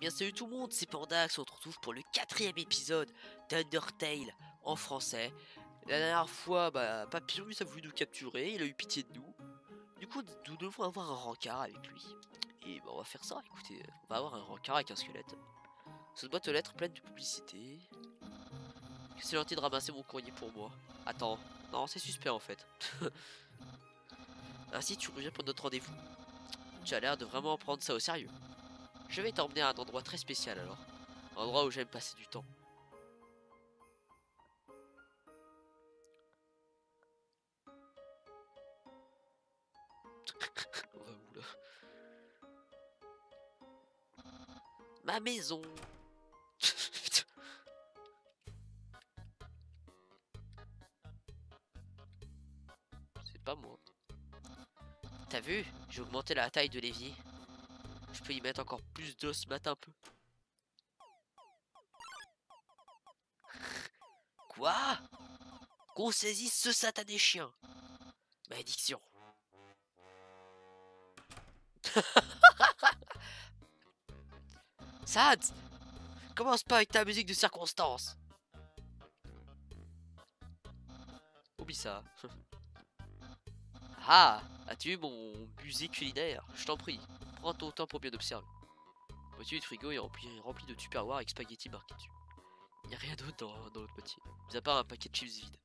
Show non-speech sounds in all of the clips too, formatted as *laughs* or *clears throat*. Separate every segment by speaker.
Speaker 1: bien salut tout le monde, c'est Pandax, on se retrouve pour le quatrième épisode d'Undertale en français. La dernière fois, Papyrus a voulu nous capturer, il a eu pitié de nous. Du coup, nous devons avoir un rencard avec lui. Et bah, on va faire ça, écoutez, on va avoir un rencard avec un squelette. Cette boîte aux lettres pleine de publicité. C'est gentil de ramasser mon courrier pour moi. Attends, non, c'est suspect en fait. *laughs* Ainsi, tu reviens pour notre rendez-vous. Tu as l'air de vraiment prendre ça au sérieux. Je vais t'emmener à un endroit très spécial alors. Un endroit où j'aime passer du temps. *laughs* Ma maison. *laughs* C'est pas moi. T'as vu? J'ai augmenté la taille de l'évier. Je peux y mettre encore plus d'os matin un peu. Quoi? Qu'on saisisse ce satané chien Malédiction. *laughs* Sad Commence pas avec ta musique de circonstance Oublie ça. *laughs* ah As-tu eu mon musique culinaire? Je t'en prie. Prends ton temps pour bien observer. Voici le frigo est rempli, rempli de tupperware avec spaghetti marqués dessus. Il n'y a rien d'autre dans, dans l'autre moitié, mis à part un paquet de chips vide.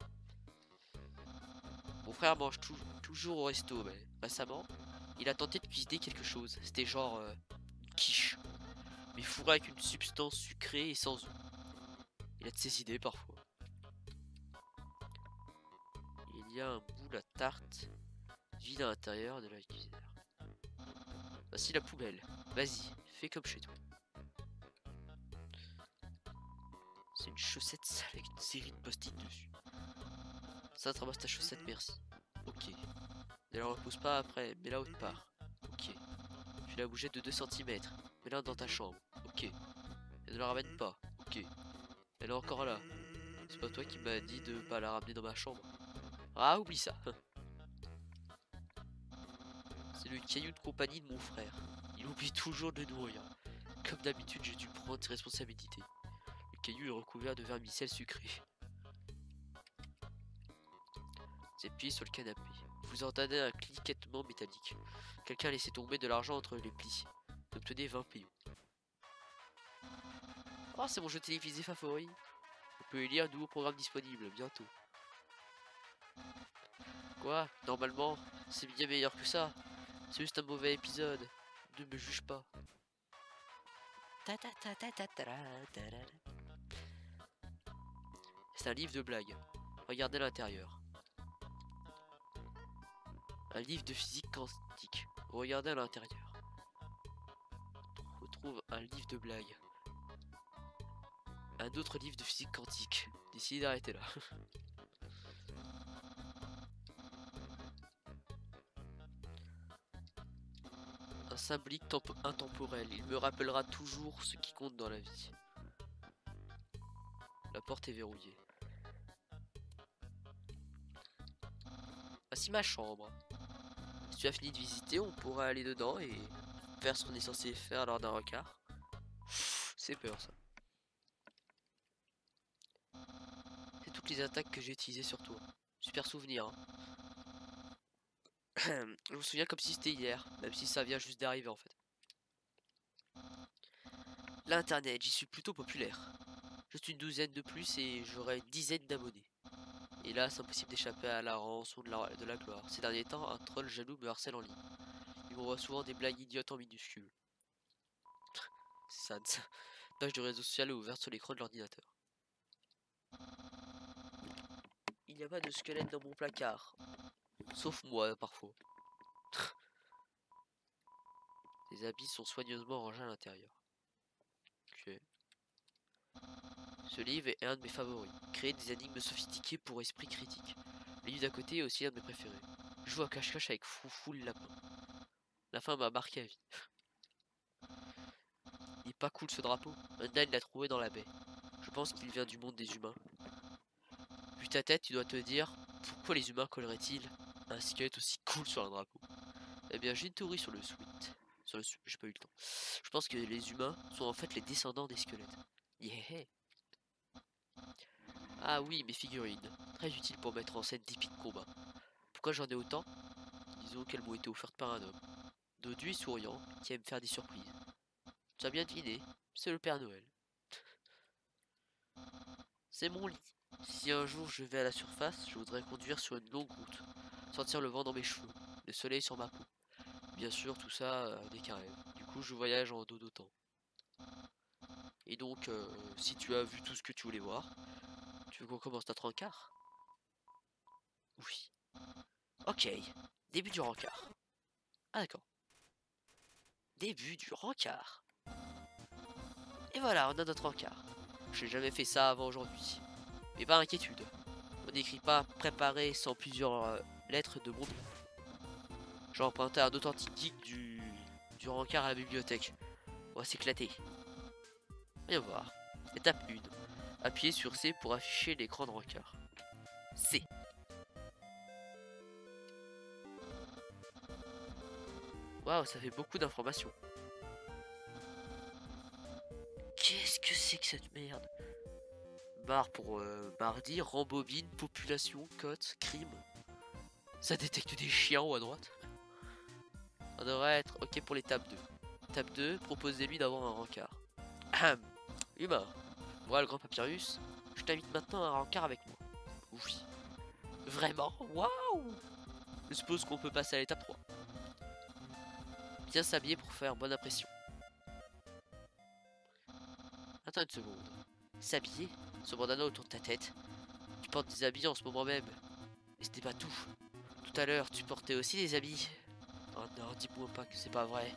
Speaker 1: Mon frère mange tou- toujours au resto, mais récemment, il a tenté de cuisiner quelque chose. C'était genre euh, une quiche, mais fourré avec une substance sucrée et sans eau. Il a de ses idées parfois. Il y a un boule à tarte vide à l'intérieur de la cuisinière. Voici la poubelle. Vas-y, fais comme chez toi. C'est une chaussette sale avec une série de post-it dessus. Ça te ta chaussette, merci. Ok. Ne la repose pas après, mets-la autre part. Ok. Tu la bougette de 2 cm. Mets-la dans ta chambre. Ok. Et ne la ramène pas. Ok. Elle est encore là. C'est pas toi qui m'as dit de pas la ramener dans ma chambre. Ah, oublie ça. *laughs* Le caillou de compagnie de mon frère. Il oublie toujours de nourrir. Comme d'habitude, j'ai dû prendre ses responsabilités. Le caillou est recouvert de vermicelle sucré. C'est plié sur le canapé. Vous entendez un cliquettement métallique. Quelqu'un a laissé tomber de l'argent entre les plis. Obtenez 20 PO. Oh, c'est mon jeu télévisé favori. Vous pouvez lire nouveau programme disponible bientôt. Quoi? Normalement, c'est bien meilleur que ça. C'est juste un mauvais épisode. Ne me juge pas. C'est un livre de blagues. Regardez l'intérieur. Un livre de physique quantique. Regardez à l'intérieur. On retrouve un livre de blagues. Un autre livre de physique quantique. Décidez d'arrêter là. *laughs* un symbolique tempo- intemporel. Il me rappellera toujours ce qui compte dans la vie. La porte est verrouillée. Voici ma chambre. Si tu as fini de visiter, on pourra aller dedans et faire ce qu'on est censé faire lors d'un rencard. C'est peur ça. C'est toutes les attaques que j'ai utilisées sur toi. Super souvenir. hein. *clears throat* Je me souviens comme si c'était hier, même si ça vient juste d'arriver en fait. L'internet, j'y suis plutôt populaire. Juste une douzaine de plus et j'aurai une dizaine d'abonnés. Et là, c'est impossible d'échapper à la rançon de la, gloire. Ces derniers temps, un troll jaloux me harcèle en ligne. Il m'envoie souvent des blagues idiotes en minuscules. C'est sad. ça. Page de réseau social est ouverte sur l'écran de l'ordinateur. Il n'y a pas de squelette dans mon placard. Sauf moi, parfois. *laughs* Les habits sont soigneusement rangés à l'intérieur. Ok. Ce livre est un de mes favoris. Créer des énigmes sophistiquées pour esprit critique. Le livre d'à côté est aussi un de mes préférés. Je joue à cache-cache avec Foufou le lapin. La fin m'a marqué à vie. Il est pas cool ce drapeau. Undyne l'a trouvé dans la baie. Je pense qu'il vient du monde des humains. Vu ta tête, tu dois te dire pourquoi les humains colleraient-ils un squelette aussi cool sur un drapeau Eh bien, j'ai une théorie sur le sweat. Sur Ça, j'ai pas eu le temps. Je pense que les humains sont en fait les descendants des squelettes. Yeah. Ah oui, mes figurines. Très utiles pour mettre en scène d'épiques combats. Pourquoi j'en ai autant? Disons qu'elles m'ont été offertes par un homme. Dodu et souriant, qui aime faire des surprises. Tu as bien deviné, c'est le Père Noël. C'est mon lit. Si un jour je vais à la surface, je voudrais conduire sur une longue route, sentir le vent dans mes cheveux, le soleil sur ma peau. Bien sûr, tout ça un rêve. Du coup, je voyage en dos d'autant. Et donc, euh, si tu as vu tout ce que tu voulais voir, tu veux qu'on commence notre rencard? Oui. Ok, début du rencard. Ah d'accord. Début du rencard. Et voilà, on a notre rencard. J'ai jamais fait ça avant aujourd'hui. Mais pas d'inquiétude. On n'écrit pas préparé sans plusieurs euh, lettres de mon J'ai emprunté un authentique du, du rencard à la bibliothèque. On va s'éclater. Viens voir. Étape 1. Appuyez sur C pour afficher l'écran de rencard. C. Waouh, ça fait beaucoup d'informations. Qu'est-ce que c'est que cette merde? Barre pour euh, mardi, rembobine, population, cote, crime. Ça détecte des chiens haut à droite. On devrait être ok pour l'étape 2. Étape 2, proposez-lui d'avoir un rencard. Humain, voilà le grand papyrus. Je t'invite maintenant à un rencard avec moi. Oui. Vraiment? Waouh Je suppose qu'on peut passer à l'étape 3. Bien s'habiller pour faire bonne impression. Attends une seconde. S'habiller? Ce bandana autour de ta tête Tu portes des habits en ce moment même. Et c'était pas tout. Tout à l'heure, tu portais aussi des habits. Oh non, dis-moi pas que c'est pas vrai.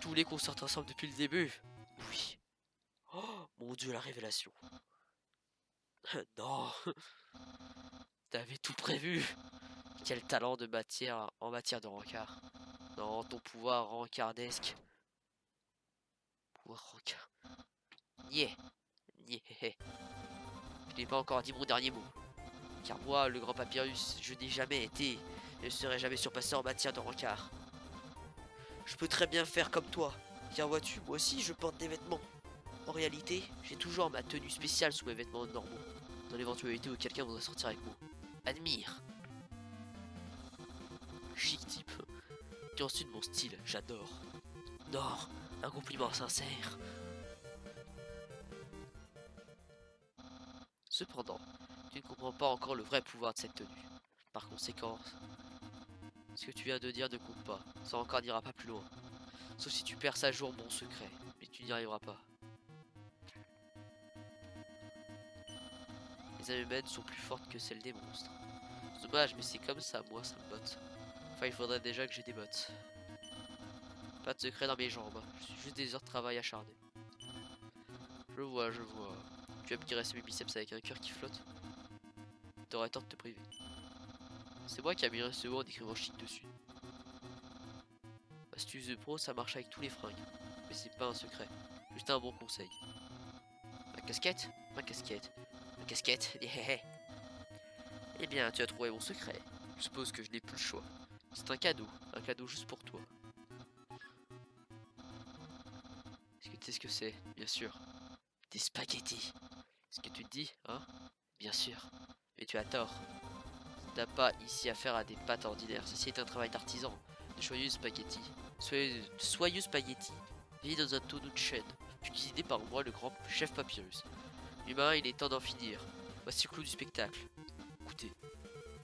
Speaker 1: Tous les qu'on sortent ensemble depuis le début. Oui. Oh mon dieu, la révélation. *laughs* non. *laughs* T'avais tout prévu. Quel talent de matière en matière de rencard. Non, ton pouvoir rencardesque. Pouvoir rencard. Yeah. *laughs* Yeah. Je n'ai pas encore dit mon dernier mot. Car moi, le grand papyrus, je n'ai jamais été et ne serai jamais surpassé en matière de rencard. Je peux très bien faire comme toi. Tiens, vois-tu, moi aussi je porte des vêtements. En réalité, j'ai toujours ma tenue spéciale sous mes vêtements normaux, dans l'éventualité où quelqu'un voudrait sortir avec moi. Admire. Chic type. Et ensuite mon style, j'adore. Nord, un compliment sincère. Pas encore le vrai pouvoir de cette tenue. Par conséquent, ce que tu viens de dire ne compte pas. Ça encore n'ira pas plus loin. Sauf si tu perds à jour mon secret. Mais tu n'y arriveras pas. Les âmes humaines sont plus fortes que celles des monstres. Dommage, mais c'est comme ça, moi, ça me botte. Enfin, il faudrait déjà que j'ai des bottes. Pas de secret dans mes jambes. Je suis juste des heures de travail acharné. Je vois, je vois. Tu vas me tirer mes biceps avec un cœur qui flotte T'aurais tort de te priver. C'est moi qui a mis second en écrivant chic dessus. Astuce de pro, ça marche avec tous les fringues. Mais c'est pas un secret. Juste un bon conseil. Ma casquette? Ma casquette. Ma casquette *laughs* Eh bien, tu as trouvé mon secret. Je suppose que je n'ai plus le choix. C'est un cadeau. Un cadeau juste pour toi. Est-ce que tu sais ce que c'est? Bien sûr. Des spaghettis. Ce que tu te dis, hein? Bien sûr. Mais tu as tort. T'as pas ici affaire à des pâtes ordinaires. Ceci est un travail d'artisan. De joyeux spaghettis. Soyeux, soyeux spaghettis. Vit dans un tonneau de chêne. Cuisiné par moi, le grand chef papyrus. Humain, il est temps d'en finir. Voici le clou du spectacle. Écoutez.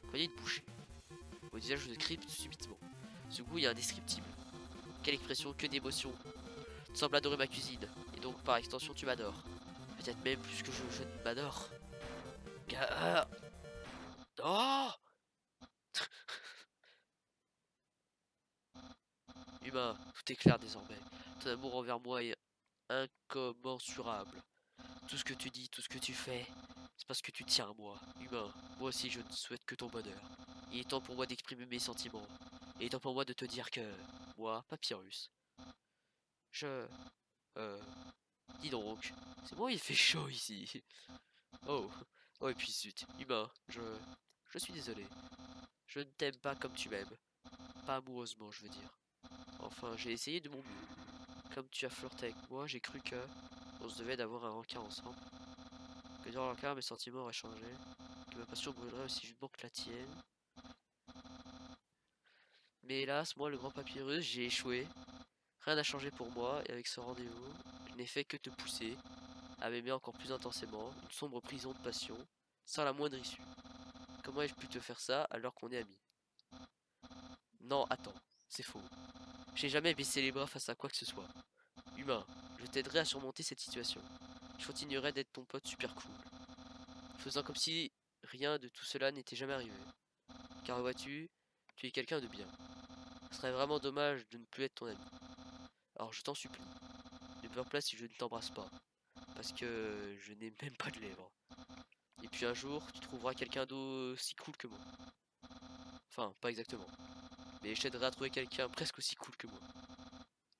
Speaker 1: Prenez une bouchée. Au visage de crypte subitement. Ce goût est indescriptible. Quelle expression, que d'émotion. Tu sembles adorer ma cuisine. Et donc, par extension, tu m'adores. Peut-être même plus que je, je m'adore. Oh Humain, tout est clair désormais. Ton amour envers moi est incommensurable. Tout ce que tu dis, tout ce que tu fais, c'est parce que tu tiens à moi. Humain, moi aussi je ne souhaite que ton bonheur. Il est temps pour moi d'exprimer mes sentiments. Il est temps pour moi de te dire que, moi, Papyrus, je... Euh... Dis donc, c'est moi il fait chaud ici. Oh, oh et puis zut, humain, je... Je suis désolé. Je ne t'aime pas comme tu m'aimes. Pas amoureusement, je veux dire. Enfin, j'ai essayé de mon mieux. Comme tu as flirté avec moi, j'ai cru que on se devait d'avoir un rencard ensemble. Que dans l'encart, mes sentiments auraient changé. Que ma passion brûlerait aussi vivement que la tienne. Mais hélas, moi, le grand papyrus, j'ai échoué. Rien n'a changé pour moi, et avec ce rendez-vous, je n'ai fait que te pousser à m'aimer encore plus intensément, une sombre prison de passion, sans la moindre issue. Comment ai-je pu te faire ça alors qu'on est amis? Non, attends, c'est faux. J'ai jamais baissé les bras face à quoi que ce soit. Humain, je t'aiderai à surmonter cette situation. Je continuerai d'être ton pote super cool. Faisant comme si rien de tout cela n'était jamais arrivé. Car vois-tu, tu es quelqu'un de bien. Ce serait vraiment dommage de ne plus être ton ami. Alors je t'en supplie, ne pleure pas si je ne t'embrasse pas. Parce que je n'ai même pas de lèvres. Et puis un jour, tu trouveras quelqu'un d'aussi cool que moi. Enfin, pas exactement. Mais je à trouver quelqu'un presque aussi cool que moi.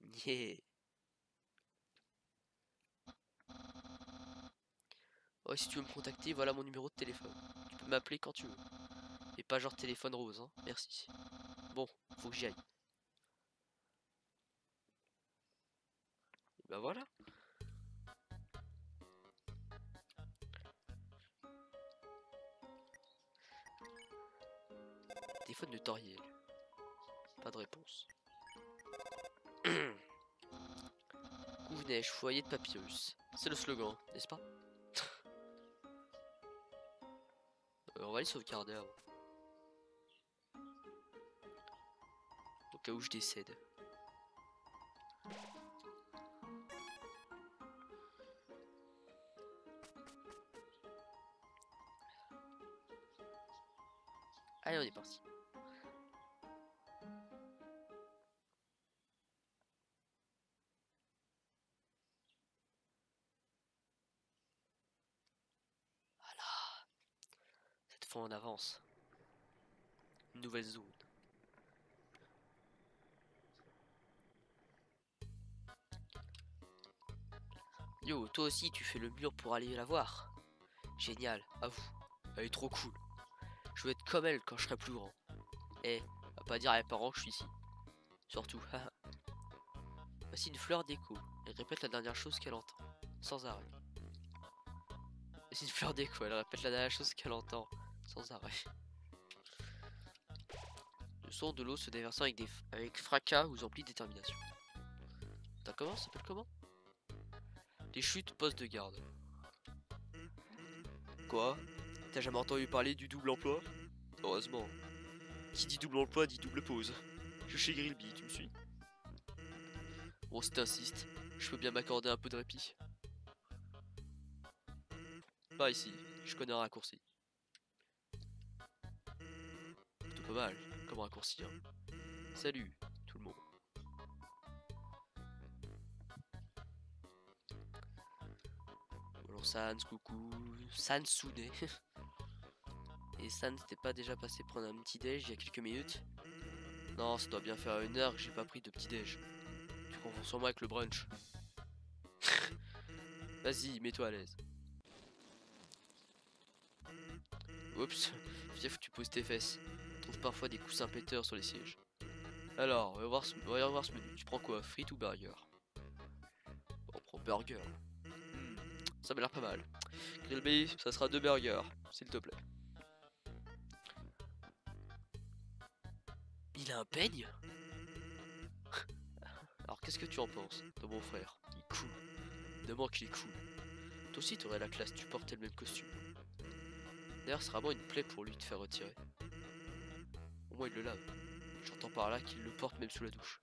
Speaker 1: *laughs* Yeah. Oh, si tu veux me contacter, voilà mon numéro de téléphone. Tu peux m'appeler quand tu veux. Et pas genre téléphone rose, hein. Merci. Bon, faut que j'y aille. Bah voilà. Téléphone de Toriel. Pas de réponse. *coughs* Couve-neige, foyer de papyrus. C'est le slogan, n'est-ce pas? *laughs* Euh, On va aller sauvegarder avant. Au cas où je décède. Allez, on est parti. Nouvelle zone. Yo, toi aussi, tu fais le mur pour aller la voir. Génial, à vous. Elle est trop cool. Je veux être comme elle quand je serai plus grand. Et, va pas dire à mes parents que je suis ici. Surtout, *laughs* Voici une fleur d'écho. Elle répète la dernière chose qu'elle entend. Sans arrêt. Voici une fleur d'écho. Elle répète la dernière chose qu'elle entend. Sans arrêt. Le son de l'eau se déversant avec, des avec fracas ou emplis de détermination. T'as comment Ça s'appelle comment? Les chutes poste de garde. Quoi? T'as jamais entendu parler du double emploi? Heureusement. Qui dit double emploi dit double pause. Je suis chez Grillby, tu me suis? Bon, si t'insistes, je peux bien m'accorder un peu de répit. Pas ici, je connais un raccourci. Comme raccourci. Hein. Salut, tout le monde. Sans, coucou, Sans Soudé. *laughs* Et San s'était pas déjà passé prendre un petit déj il y a quelques minutes? Non, ça doit bien faire une heure que j'ai pas pris de petit déj. Tu confonds sûrement avec le brunch. *laughs* Vas-y, mets-toi à l'aise. Oups, fief tu poses tes fesses. Trouve parfois des coussins péteurs sur les sièges. Alors, on va voir ce, ce menu. Tu prends quoi Frites ou burger? On prend burger. Hmm, ça m'a l'air pas mal. Grill ça sera deux burgers, s'il te plaît. Il a un peigne? *laughs* Alors qu'est-ce que tu en penses de mon frère? Il est cool. De qu'il est cool. Toi aussi t'aurais la classe, tu portais le même costume. D'ailleurs, ce sera vraiment une plaie pour lui de faire retirer. Au il le lave. J'entends par là qu'il le porte même sous la douche.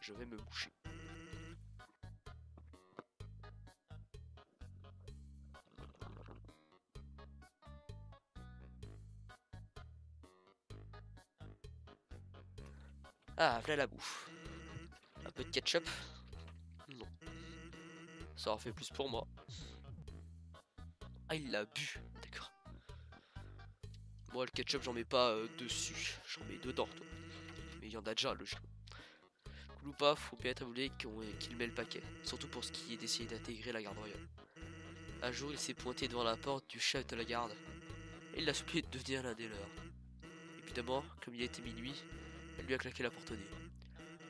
Speaker 1: Je vais me boucher. Ah, voilà la bouffe. Un peu de ketchup Non. Ça en fait plus pour moi. Ah, il l'a bu. Moi, le ketchup, j'en mets pas euh, dessus. J'en mets dedans, toi. Mais il y en a déjà, logiquement. Cool ou pas, faut bien être avoué qu'il met le paquet. Surtout pour ce qui est d'essayer d'intégrer la garde royale. Un jour, il s'est pointé devant la porte du chef de la garde. Et il a supplié de devenir l'un des leurs. Évidemment, comme il était minuit, Elle lui a claqué la porte au nez.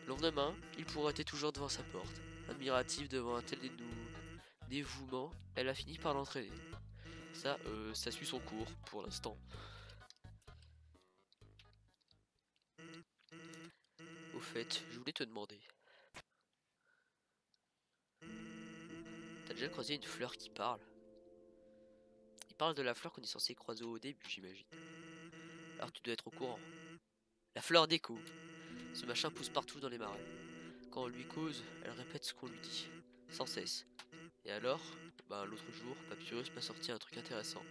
Speaker 1: Le lendemain, il pourrait toujours devant sa porte. Admirative devant un tel dévouement, elle a fini par l'entraîner. Ça, euh, ça suit son cours pour l'instant. Fait, je voulais te demander. T'as déjà croisé une fleur qui parle? Il parle de la fleur qu'on est censé croiser au début, j'imagine. Alors tu dois être au courant. La fleur d'écho. Ce machin pousse partout dans les marais. Quand on lui cause, elle répète ce qu'on lui dit, sans cesse. Et alors, bah l'autre jour, Papyrus m'a sorti un truc intéressant.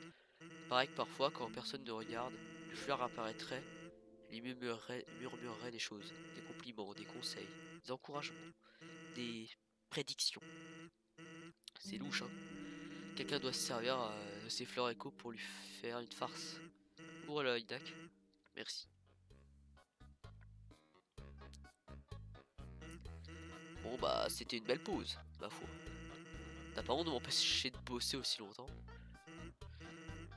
Speaker 1: Pareil que parfois, quand personne ne regarde, une fleur apparaîtrait, lui murmurerait, des choses, compliments, des conseils, des encouragements, des prédictions. C'est louche, hein Quelqu'un doit se servir de ces fleurs échos pour lui faire une farce. Ouvre le Idak. Merci. Bon bah c'était une belle pause, ma foi. T'as pas honte de m'empêcher de bosser aussi longtemps?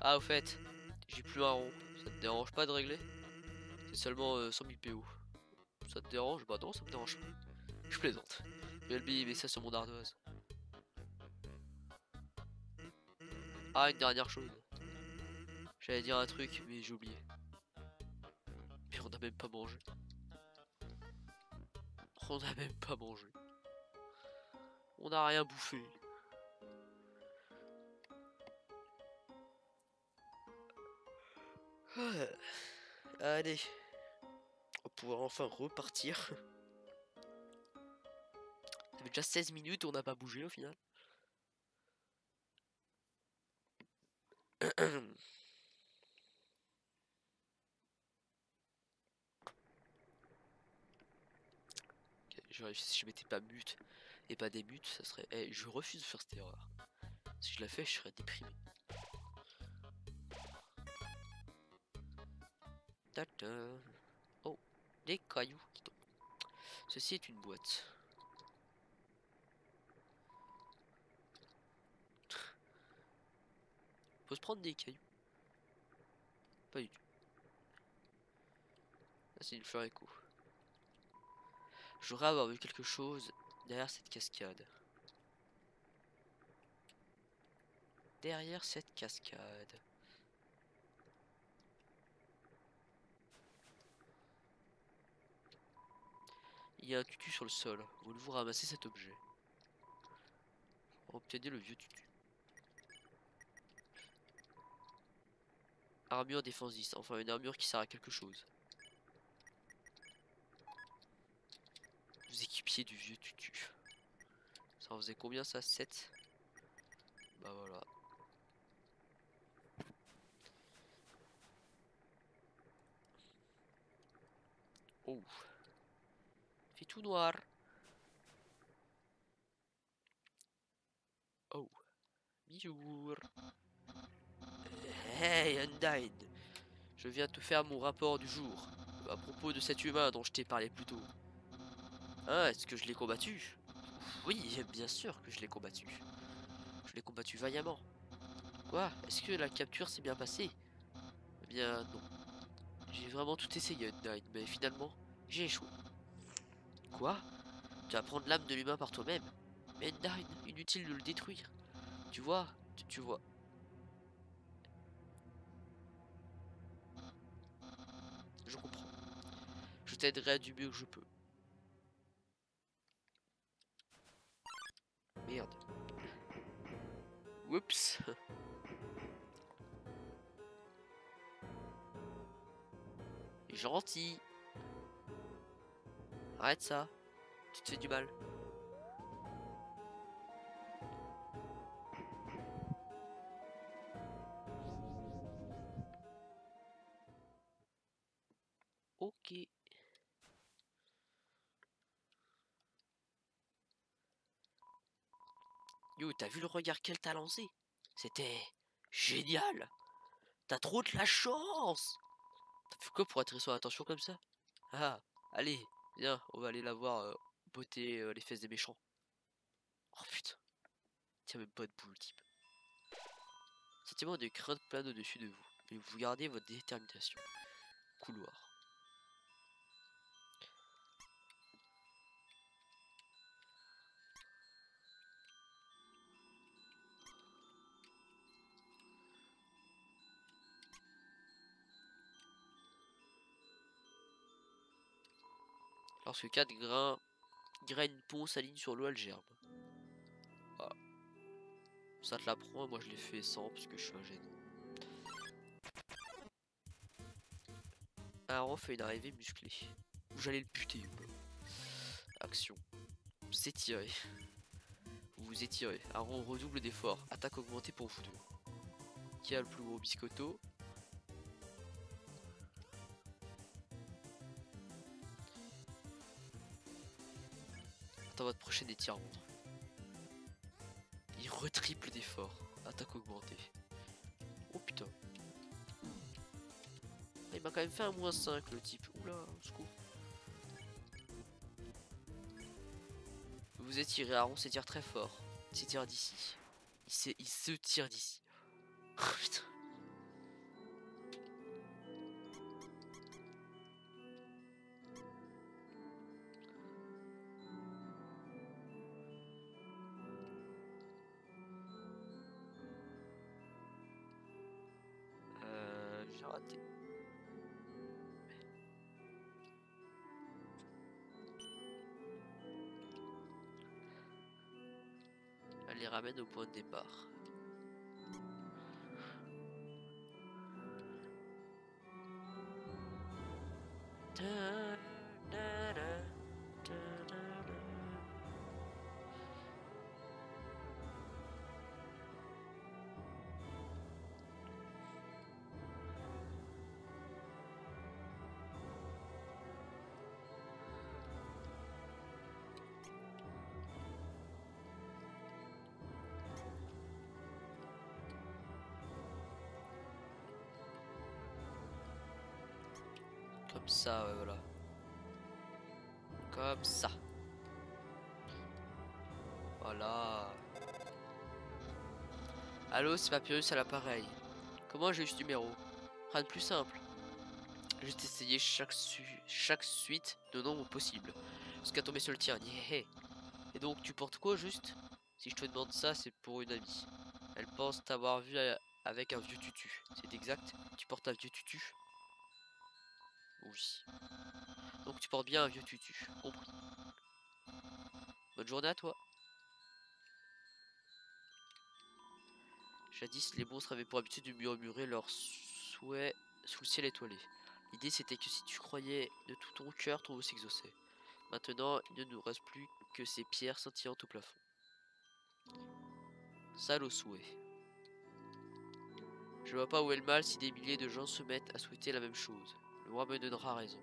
Speaker 1: Ah au fait, j'ai plus un rond. Ça te dérange pas de régler? C'est seulement 100 000 PO. Ça te dérange Bah non, ça me dérange pas. Je plaisante. Vais mais ça sur mon ardoise. Ah, une dernière chose. J'allais dire un truc, mais j'ai oublié. Mais on n'a même pas mangé. On n'a même pas mangé. On n'a rien bouffé. Ah, allez. Pourra enfin repartir. Ça fait déjà 16 minutes, on n'a pas bougé au final. *coughs* si je mettais pas mute et pas des mutes, ça serait. Eh, je refuse de faire cette erreur. Si je la fais, je serais déprimé. Des cailloux qui tombent. Ceci est une boîte. Faut se prendre des cailloux. Pas du tout. Là, c'est une fleur écho. J'aurais avoir vu quelque chose derrière cette cascade. Derrière cette cascade. Il y a un tutu sur le sol. Voulez-vous ramasser cet objet Obtenez le vieux tutu. Armure défense 10. Enfin une armure qui sert à quelque chose. équipiers du vieux tutu. Ça en faisait combien ça? 7 Bah voilà. Oh. Fait tout noir. Oh. Bonjour. Hey Undyne. Je viens te faire mon rapport du jour. À propos de cet humain dont je t'ai parlé plus tôt. Ah, est-ce que je l'ai combattu? Oui, bien sûr que je l'ai combattu. Je l'ai combattu vaillamment. Quoi? Est-ce que la capture s'est bien passée? Eh bien, non. J'ai vraiment tout essayé, Undyne, mais finalement, j'ai échoué. Tu vas prendre l'âme de l'humain par toi-même Mais Undyne, inutile de le détruire. Tu vois tu, tu vois. Je comprends. Je t'aiderai du mieux que je peux. Merde. Oups. *laughs* Gentil. Arrête ça. Tu te fais du mal. Ok. Yo, t'as vu le regard qu'elle t'a lancé? C'était génial T'as trop de la chance T'as fait quoi pour attirer son attention comme ça? Ah, allez, viens, on va aller la voir euh, botter euh, les fesses des méchants. Oh putain. Tiens même pas de boule, type. Sentiment de crainte plane au-dessus de vous, mais vous gardez votre détermination. Couloir. Lorsque 4 grains, graines pont s'alignent sur l'eau, elle germe. Voilà. Ça te l'apprend, moi je l'ai fait sans parce que je suis un génie. Aaron fait une arrivée musclée. J'allais le buter. Action. S'étirer. Vous vous étirez. Aaron redouble d'efforts. Attaque augmentée pour vous deux. Qui a le plus gros biscotto? Votre prochain étirement. Il retriple d'efforts. Attaque augmentée. Oh putain. Il m'a quand même fait un moins 5 le type. Oula, secours. Vous étirez, Aaron s'étire très fort. Il s'étire d'ici. Il, il se tire d'ici. *laughs* Oh. Elle les ramène au point de départ. Comme ça, voilà. Comme ça. Voilà. Allô, c'est Papyrus à l'appareil. Comment j'ai eu ce numéro? Rien de plus simple. Juste essayer chaque, chaque suite de nombres possible. Jusqu'à tomber sur le tien. Et donc, tu portes quoi juste? Si je te demande ça, c'est pour une amie. Elle pense t'avoir vu euh, avec un vieux tutu. C'est exact Tu portes un vieux tutu? Oui. Donc tu portes bien un vieux tutu. Compris. Bonne journée à toi. Jadis, les monstres avaient pour habitude de murmurer leurs souhaits sous le ciel étoilé. L'idée c'était que si tu croyais de tout ton cœur, ton vœu s'exauçait. Maintenant, il ne nous reste plus que ces pierres scintillantes au plafond. Sale au souhait. Je vois pas où est le mal si des milliers de gens se mettent à souhaiter la même chose. Le roi me donnera raison.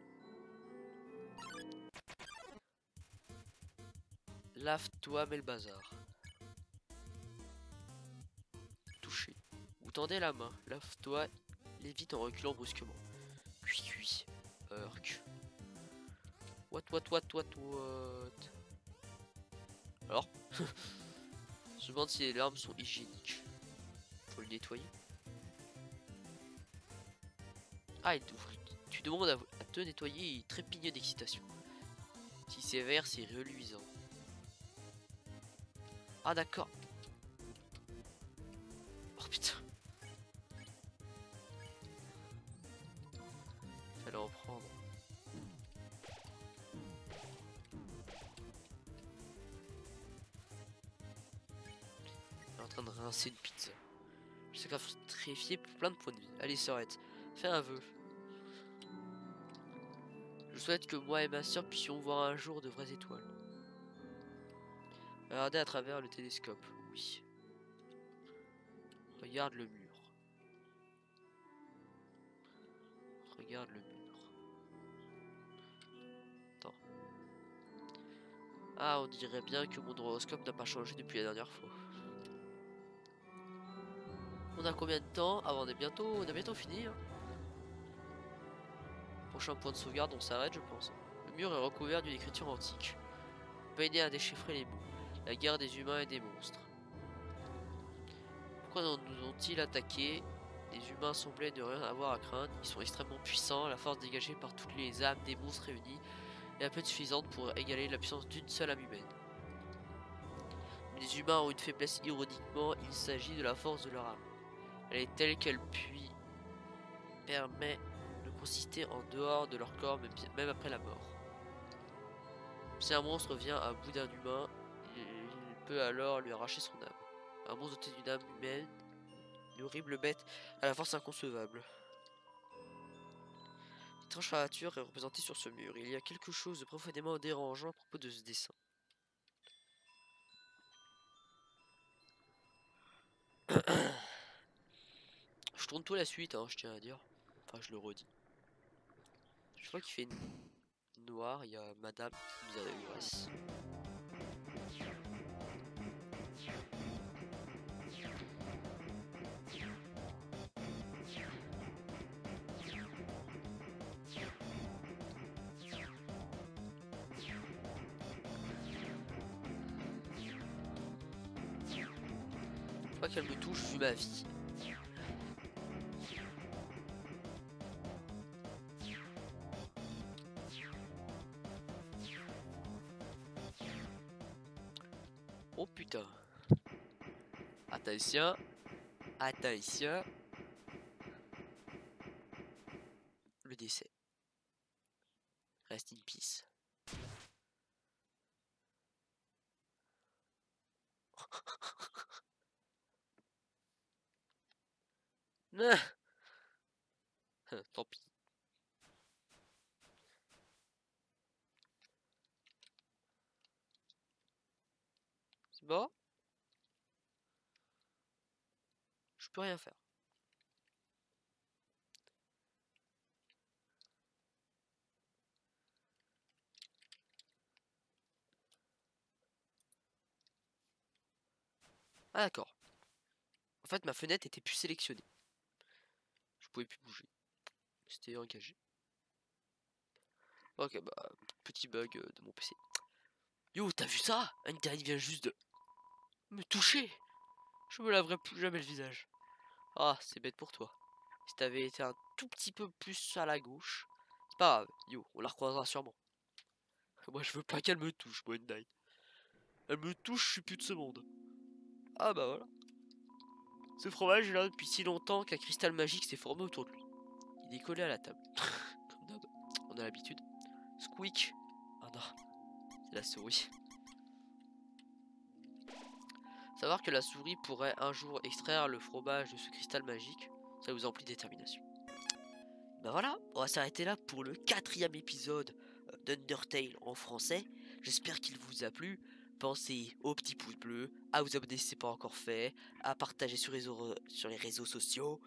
Speaker 1: Lave-toi, Melbazar. Touché. Vous tendez la main. Lave-toi, l'évite en reculant brusquement. Cui cui. Urk. What what what what what? Alors *laughs* Je me demande si les larmes sont hygiéniques. Faut le nettoyer. Ah, il t'ouvre- tu demandes à, te nettoyer et trépigne d'excitation. Si c'est vert, c'est reluisant. Ah d'accord. Oh putain. Fallait en en train de rincer une pizza. Je sais sacrifier pour plein de points de vie. Allez, Sorette, fais un vœu. Je souhaite que moi et ma soeur puissions voir un jour de vraies étoiles. Regardez à travers le télescope, oui. Regarde le mur. Regarde le mur. Attends. Ah, on dirait bien que mon horoscope n'a pas changé depuis la dernière fois. On a combien de temps avant on est bientôt, on a bientôt fini. hein. Prochain point de sauvegarde, on s'arrête, je pense. Le mur est recouvert d'une écriture antique. Peiné à déchiffrer les mots. La guerre des humains et des monstres. Pourquoi nous ont-ils attaqués? Les humains semblaient ne rien avoir à craindre. Ils sont extrêmement puissants. La force dégagée par toutes les âmes des monstres réunies est à peine suffisante pour égaler la puissance d'une seule âme humaine. Mais les humains ont une faiblesse ironiquement. Il s'agit de la force de leur âme. Elle est telle qu'elle puis permet consister en dehors de leur corps même, après la mort. Si un monstre vient à bout d'un humain, il, il peut alors lui arracher son âme. Un monstre doté d'une âme humaine, une horrible bête à la force inconcevable. L'étrange créature est représentée sur ce mur. Il y a quelque chose de profondément dérangeant à propos de ce dessin. *coughs* Je tourne tout la suite, hein, je tiens à dire. Enfin, je le redis. Je vois qu'il fait noir, il y a madame qui nous a l'ivresse. Faut pas qu'elle me touche vu ma vie. Attention. Attention. Le décès. Reste in peace. *laughs* Tant pis. C'est bon Je peux rien faire. Ah d'accord. En fait, ma fenêtre était plus sélectionnée. Je pouvais plus bouger. C'était engagé. Ok, bah, petit bug euh, de mon PC. Yo, t'as vu ça? Undyne vient juste de me toucher. Je me laverai plus jamais le visage. Ah, c'est bête pour toi. Si t'avais été un tout petit peu plus à la gauche, c'est pas grave. Yo, on la recroisera sûrement. *laughs* Moi, je veux pas qu'elle me touche, moi. Elle me touche, je suis plus de ce monde. Ah bah voilà. Ce fromage est là depuis si longtemps qu'un cristal magique s'est formé autour de lui. Il est collé à la table. *laughs* Comme d'hab. On a l'habitude. Squeak. Ah non. La souris. Savoir que la souris pourrait un jour extraire le fromage de ce cristal magique, ça vous emplit de détermination. Bah voilà, on va s'arrêter là pour le quatrième épisode euh, d'Undertale en français. J'espère qu'il vous a plu. Pensez au petit pouce bleu, à vous abonner si ce n'est pas encore fait, à partager sur, les réseaux, sur les réseaux sociaux.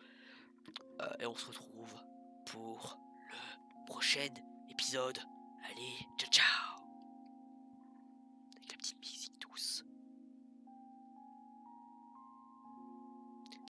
Speaker 1: Euh, et on se retrouve pour le prochain épisode. Allez, ciao ciao Avec la petite.